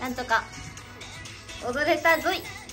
なんとか踊れたぞい。